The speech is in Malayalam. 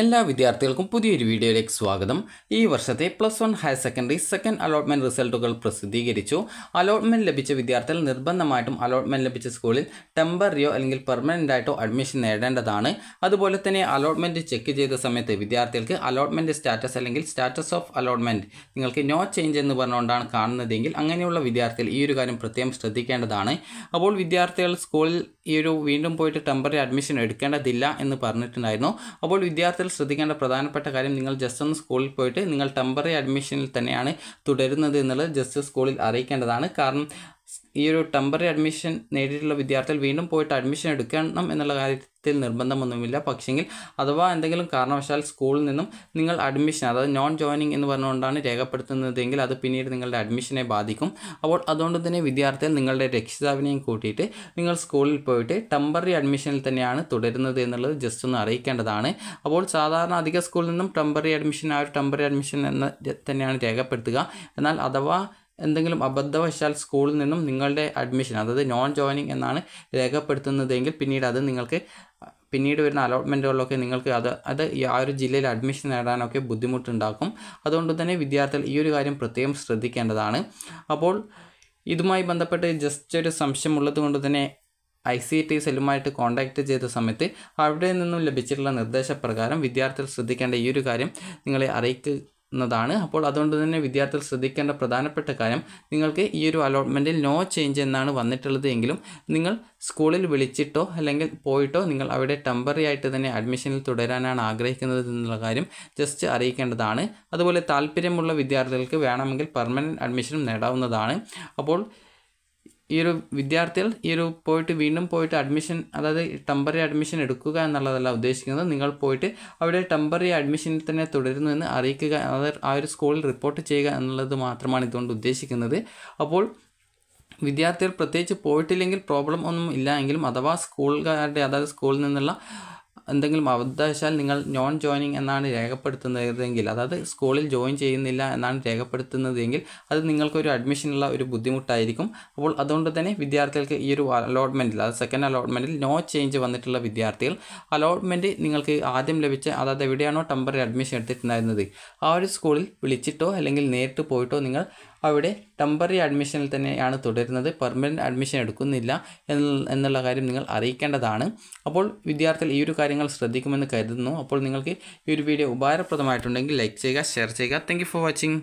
എല്ലാ വിദ്യാർത്ഥികൾക്കും പുതിയൊരു വീഡിയോയിലേക്ക് സ്വാഗതം. ഈ വർഷത്തെ plus one higher secondary second allotment റിസൾട്ടുകൾ പ്രസിദ്ധീകരിച്ചു. അലോട്ട്മെന്റ് ലഭിച്ച വിദ്യാർത്ഥികൾ നിർബന്ധമായിട്ടും അലോട്ട്മെന്റ് ലഭിച്ച സ്കൂളിൽ ടെമ്പറിയോ അല്ലെങ്കിൽ പെർമനന്റ് ആയിട്ടോ അഡ്മിഷൻ നേടേണ്ടതാണ്. അതുപോലെ തന്നെ അലോട്ട്മെന്റ് ചെക്ക് ചെയ്ത സമയത്ത് വിദ്യാർത്ഥികൾക്ക് അലോട്ട്മെന്റ് സ്റ്റാറ്റസ് അല്ലെങ്കിൽ സ്റ്റാറ്റസ് ഓഫ് അലോട്ട്മെന്റ് നിങ്ങൾക്ക് നോ ചേഞ്ച് എന്ന് പറഞ്ഞുകൊണ്ടാണ് കാണുന്നതെങ്കിൽ അങ്ങനെയുള്ള വിദ്യാർത്ഥികൾ ഈ ഒരു കാര്യം പ്രത്യേകം ശ്രദ്ധിക്കേണ്ടതാണ്. അപ്പോൾ വിദ്യാർത്ഥികൾ സ്കൂളിൽ ഈ ഒരു വീണ്ടും പോയിട്ട് ടെമ്പററി അഡ്മിഷൻ എടുക്കേണ്ടതില്ല എന്ന് പറഞ്ഞിട്ടുണ്ടായിരുന്നു. അപ്പോൾ വിദ്യാർത്ഥികൾ ശ്രദ്ധിക്കേണ്ട പ്രധാനപ്പെട്ട കാര്യം നിങ്ങൾ ജസ്റ്റ് ഒന്ന് സ്കൂളിൽ പോയിട്ട് നിങ്ങൾ ടെമ്പററി അഡ്മിഷനിൽ തന്നെയാണ് തുടരുന്നത് എന്നുള്ളത് ജസ്റ്റ് സ്കൂളിൽ അറിയിക്കേണ്ടതാണ്. കാരണം ഈ ഒരു ടെമ്പററി അഡ്മിഷൻ നേടിയിട്ടുള്ള വിദ്യാർത്ഥികൾ വീണ്ടും പോയിട്ട് അഡ്മിഷൻ എടുക്കണം എന്നുള്ള കാര്യത്തിൽ നിർബന്ധമൊന്നുമില്ല. പക്ഷെങ്കിൽ അഥവാ എന്തെങ്കിലും കാരണവശാൽ സ്കൂളിൽ നിന്നും നിങ്ങൾ അഡ്മിഷൻ അതായത് നോൺ ജോയിനിങ് എന്ന് പറഞ്ഞുകൊണ്ടാണ് രേഖപ്പെടുത്തുന്നതെങ്കിൽ അത് പിന്നീട് നിങ്ങളുടെ അഡ്മിഷനെ ബാധിക്കും. അപ്പോൾ അതുകൊണ്ട് തന്നെ വിദ്യാർത്ഥികൾ നിങ്ങളുടെ രക്ഷിതാവിനെയും കൂട്ടിയിട്ട് നിങ്ങൾ സ്കൂളിൽ പോയിട്ട് ടെമ്പററി അഡ്മിഷനിൽ തന്നെയാണ് തുടരുന്നത് എന്നുള്ളത് ജസ്റ്റ് ഒന്ന് അറിയിക്കേണ്ടതാണ്. അപ്പോൾ സാധാരണ അധിക സ്കൂളിൽ നിന്നും ടെമ്പററി അഡ്മിഷൻ ആ ഒരു ടെമ്പററി അഡ്മിഷൻ എന്ന് തന്നെയാണ് രേഖപ്പെടുത്തുക. എന്നാൽ അഥവാ എന്തെങ്കിലും അബദ്ധവശാൽ സ്കൂളിൽ നിന്നും നിങ്ങളുടെ അഡ്മിഷൻ അതായത് നോൺ ജോയിനിങ് എന്നാണ് രേഖപ്പെടുത്തുന്നതെങ്കിൽ പിന്നീട് അത് നിങ്ങൾക്ക് പിന്നീട് വരുന്ന അലോട്ട്മെന്റുകളിലൊക്കെ നിങ്ങൾക്ക് അത് അത് ആ ഒരു ജില്ലയിൽ അഡ്മിഷൻ നേടാനൊക്കെ ബുദ്ധിമുട്ടുണ്ടാക്കും. അതുകൊണ്ട് തന്നെ വിദ്യാർത്ഥികൾ ഈ ഒരു കാര്യം പ്രത്യേകം ശ്രദ്ധിക്കേണ്ടതാണ്. അപ്പോൾ ഇതുമായി ബന്ധപ്പെട്ട് ജസ്റ്റ് ഒരു സംശയമുള്ളത് കൊണ്ട് തന്നെ ഐ സി ടി സെല്ലുമായിട്ട് കോൺടാക്റ്റ് ചെയ്ത സമയത്ത് അവിടെ നിന്നും ലഭിച്ചിട്ടുള്ള നിർദ്ദേശപ്രകാരം വിദ്യാർത്ഥികൾ ശ്രദ്ധിക്കേണ്ട ഈ ഒരു കാര്യം നിങ്ങളെ അറിയിക്കുന്നതാണ് അപ്പോൾ അതുകൊണ്ട് തന്നെ വിദ്യാർത്ഥികൾ ശ്രദ്ധിക്കേണ്ട പ്രധാനപ്പെട്ട കാര്യം നിങ്ങൾക്ക് ഈ ഒരു അലോട്ട്മെന്റിൽ നോ ചേഞ്ച് എന്നാണ് വന്നിട്ടുള്ളത് എങ്കിലും നിങ്ങൾ സ്കൂളിൽ വിളിച്ചിട്ടോ അല്ലെങ്കിൽ പോയിട്ടോ നിങ്ങൾ അവിടെ ടെമ്പററി ആയിട്ട് തന്നെ അഡ്മിഷനിൽ തുടരാനാണ് ആഗ്രഹിക്കുന്നത് എന്നുള്ള കാര്യം ജസ്റ്റ് അറിയിക്കേണ്ടതാണ്. അതുപോലെ താല്പര്യമുള്ള വിദ്യാർത്ഥികൾക്ക് വേണമെങ്കിൽ പെർമനന്റ് അഡ്മിഷനും നേടാവുന്നതാണ്. അപ്പോൾ ഈ ഒരു വിദ്യാർത്ഥികൾ ഈ ഒരു പോയിട്ട് വീണ്ടും പോയിട്ട് അഡ്മിഷൻ അതായത് ടെമ്പററി അഡ്മിഷൻ എടുക്കുക എന്നുള്ളതല്ല ഉദ്ദേശിക്കുന്നത്. നിങ്ങൾ പോയിട്ട് അവിടെ ടെമ്പററി അഡ്മിഷനിൽ തന്നെ തുടരുന്നു എന്ന് അറിയിക്കുക അതായത് ആ ഒരു സ്കൂളിൽ റിപ്പോർട്ട് ചെയ്യുക എന്നുള്ളത് മാത്രമാണ് ഇതുകൊണ്ട് ഉദ്ദേശിക്കുന്നത്. അപ്പോൾ വിദ്യാർത്ഥികൾ പ്രത്യേകിച്ച് പോയിട്ടില്ലെങ്കിൽ പ്രോബ്ലം ഒന്നും ഇല്ല എങ്കിലും അഥവാ സ്കൂളുകാരുടെ അതായത് സ്കൂളിൽ നിന്നുള്ള എന്തെങ്കിലും അബദ്ധവശാൽ നിങ്ങൾ നോൺ ജോയിനിങ് എന്നാണ് രേഖപ്പെടുത്തുന്നതെങ്കിൽ അതായത് സ്കൂളിൽ ജോയിൻ ചെയ്യുന്നില്ല എന്നാണ് രേഖപ്പെടുത്തുന്നതെങ്കിൽ അത് നിങ്ങൾക്കൊരു അഡ്മിഷനുള്ള ഒരു ബുദ്ധിമുട്ടായിരിക്കും. അപ്പോൾ അതുകൊണ്ട് തന്നെ വിദ്യാർത്ഥികൾക്ക് ഈ ഒരു അലോട്ട്മെന്റിൽ അതായത് സെക്കൻഡ് അലോട്ട്മെന്റിൽ നോ ചേഞ്ച് വന്നിട്ടുള്ള വിദ്യാർത്ഥികൾ അലോട്ട്മെന്റ് നിങ്ങൾക്ക് ആദ്യം ലഭിച്ച അതായത് എവിടെയാണോ ടെമ്പററി അഡ്മിഷൻ എടുത്തിട്ടുണ്ടായിരുന്നത് ആ ഒരു സ്കൂളിൽ വിളിച്ചിട്ടോ അല്ലെങ്കിൽ നേരിട്ട് പോയിട്ടോ നിങ്ങൾ അവിടെ ടെമ്പററി അഡ്മിഷനിൽ തന്നെയാണ് തുടരുന്നത്. പെർമനന്റ് അഡ്മിഷൻ എടുക്കുന്നില്ല എന്നുള്ള കാര്യം നിങ്ങൾ അറിയിക്കേണ്ടതാണ്. അപ്പോൾ വിദ്യാർത്ഥികൾ ഈ ഒരു കാര്യങ്ങൾ ശ്രദ്ധിക്കുമെന്ന് കരുതുന്നു. അപ്പോൾ നിങ്ങൾക്ക് ഈ ഒരു വീഡിയോ ഉപകാരപ്രദമായിട്ടുണ്ടെങ്കിൽ ലൈക്ക് ചെയ്യുക ഷെയർ ചെയ്യുക. Thank for watching